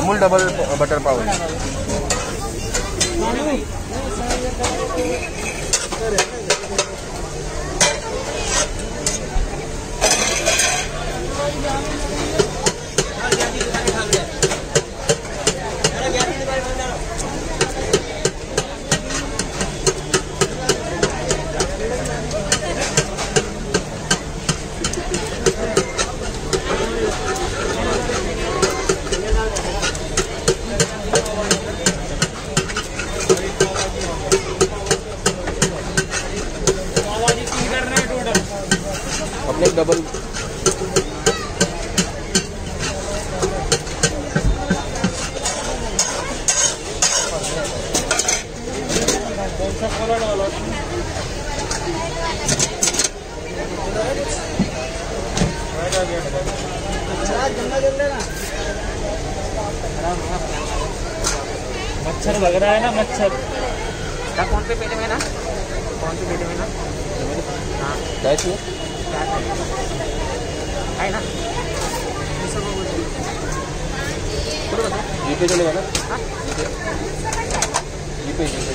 Amul double butter पाव. अपने एक double मच्छर लग रहा है ना मच्छर। क्या कौन पे पेटे में ना? कौन से पेटे में ना? क्या चाहिए? है ना? जीपे चलेगा ना? जीपे जीपे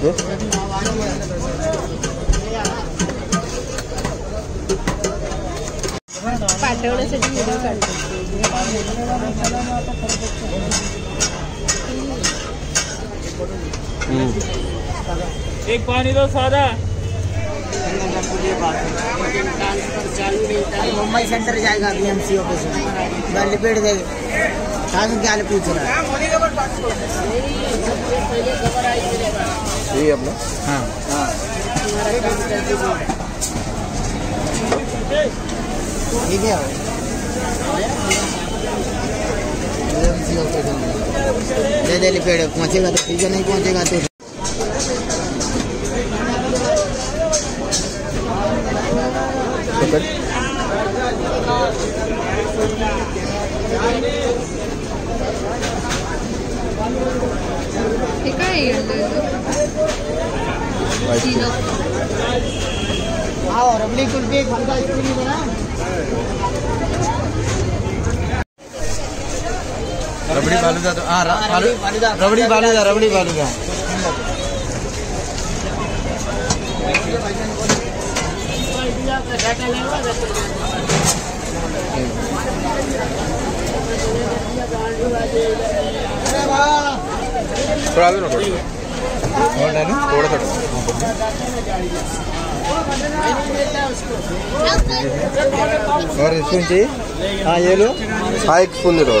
ये? पाठवण्यासाठी व्हिडिओ काढतो एक पानी दो सादा। मुंबई सेंटर जाएगा बीएमसी ऑफ़िस में मैं लिपेट देंगे कहाँ क्या पूछ रहा है? ये अपना? हाँ। ठीक है। बीएमसी ऑफ़िस में दे दे लिपेट पहुंचेगा तो ठीक है नहीं पहुंचेगा तो काय आओ कुल्फी एक हल्का आइसक्रीम बना। रबड़ी फालूदा तो हाँ। रबड़ी फालूदा रबड़ी फालूदा थोड़ा दो ना थोड़ा और थोड़ा थोड़ा और स्पून चाहिए हाँ ये लो हाँ एक स्पून दे दो।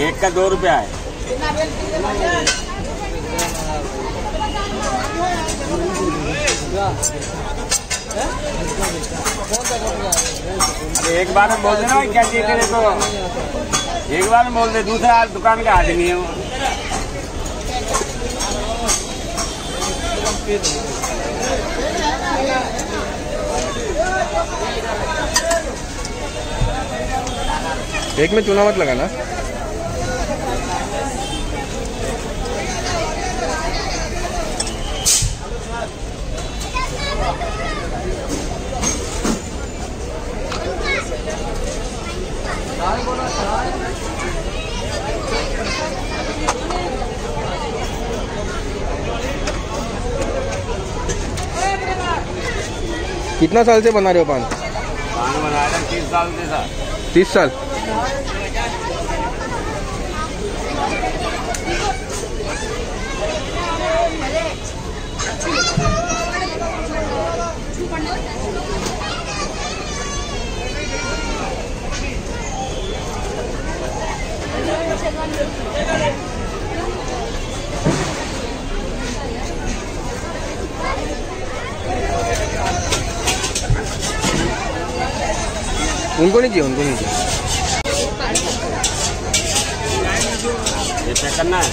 एक का दो रुपया है। एक बार में बोल देना क्या चाहिए तेरे को? एक बार में बोल दे, दूसरा दुकान का आदमी है वो। एक में चूना मत लगाना। कितना साल से बना रहे हो पान? पान बनाया था तीस साल से था तीस साल? उनको नहीं चाहिए उनको नहीं चाहिए करना है